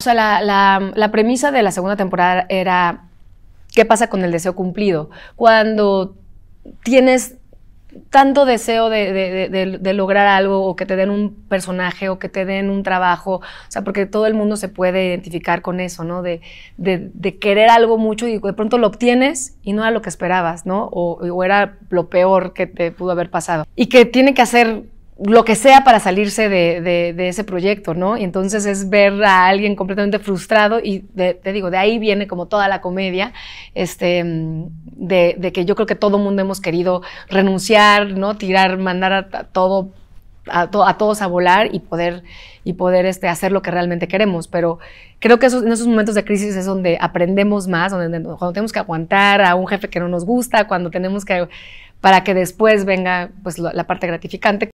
O sea, la, premisa de la segunda temporada era qué pasa con el deseo cumplido. Cuando tienes tanto deseo de, lograr algo o que te den un personaje o que te den un trabajo, o sea, porque todo el mundo se puede identificar con eso, ¿no? De, querer algo mucho y de pronto lo obtienes y no era lo que esperabas, ¿no? O, o era lo peor que te pudo haber pasado. Y que tiene que hacer lo que sea para salirse de, ese proyecto, ¿no? Y entonces es ver a alguien completamente frustrado y te digo, de ahí viene como toda la comedia, este, de, que yo creo que todo mundo hemos querido renunciar, ¿no? Tirar, mandar a, todo, a, todos a volar y poder, y poder este, hacer lo que realmente queremos. Pero creo que en esos momentos de crisis es donde aprendemos más, donde, cuando tenemos que aguantar a un jefe que no nos gusta, cuando tenemos que para que después venga pues la parte gratificante